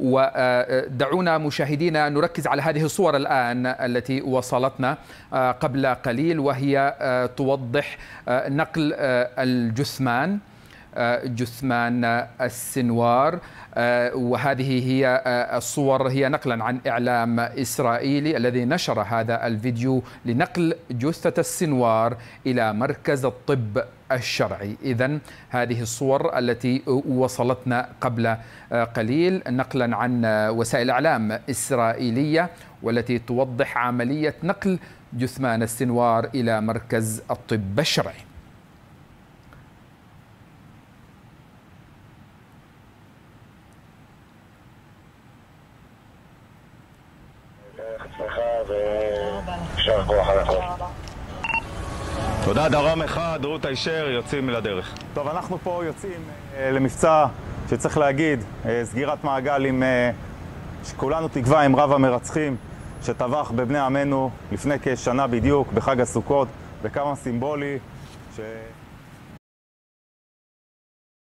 ودعونا مشاهدينا نركز على هذه الصور الآن التي وصلتنا قبل قليل وهي توضح نقل الجثمان. جثمان السنوار وهذه هي الصور هي نقلا عن إعلام إسرائيلي الذي نشر هذا الفيديو لنقل جثة السنوار إلى مركز الطب الشرعي. إذا هذه الصور التي وصلتنا قبل قليل نقلا عن وسائل إعلام إسرائيلية والتي توضح عملية نقل جثمان السنوار إلى مركز الطب الشرعي. יישר כוח על הכל. תודה, דרום אחד, רות הישר, יוצאים לדרך. טוב, אנחנו פה יוצאים אה, למבצע שצריך להגיד, אה, סגירת מעגל עם, אה, שכולנו תקווה עם רב המרצחים שטבח בבני עמנו לפני כשנה בדיוק, בחג הסוכות, בכמה סימבולי, ש...